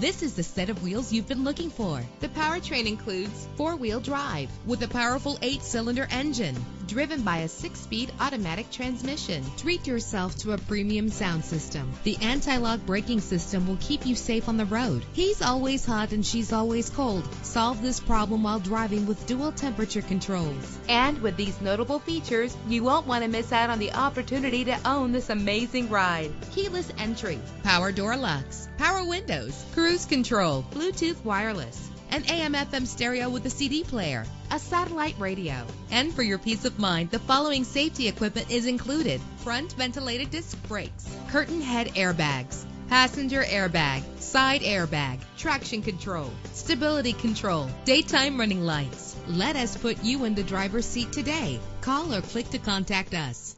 This is the set of wheels you've been looking for. The powertrain includes four-wheel drive with a powerful eight-cylinder engine driven by a six-speed automatic transmission. Treat yourself to a premium sound system. The anti-lock braking system will keep you safe on the road. He's always hot and she's always cold. Solve this problem while driving with dual temperature controls. And with these notable features, you won't want to miss out on the opportunity to own this amazing ride. Keyless entry, power door locks, power windows, cruise control, Bluetooth wireless, an AM FM stereo with a CD player, a satellite radio. And for your peace of mind, the following safety equipment is included. Front ventilated disc brakes, curtain head airbags, passenger airbag, side airbag, traction control, stability control, daytime running lights. Let us put you in the driver's seat today. Call or click to contact us.